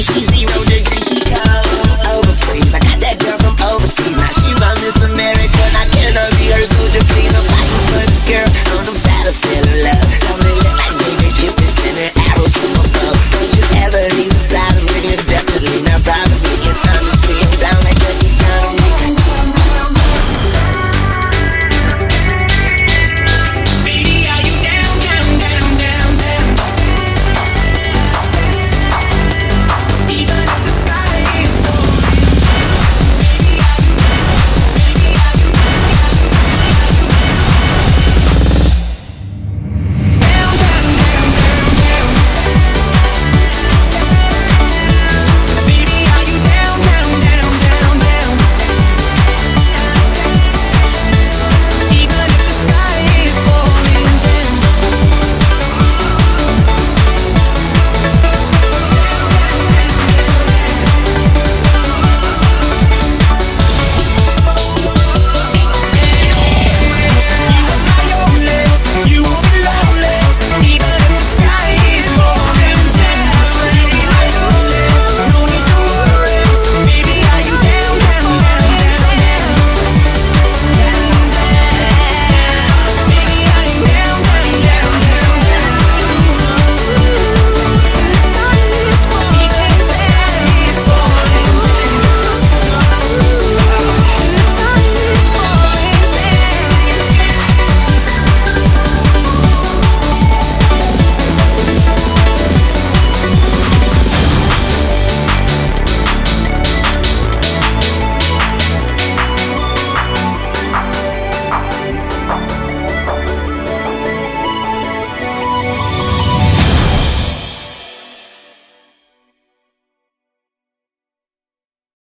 she's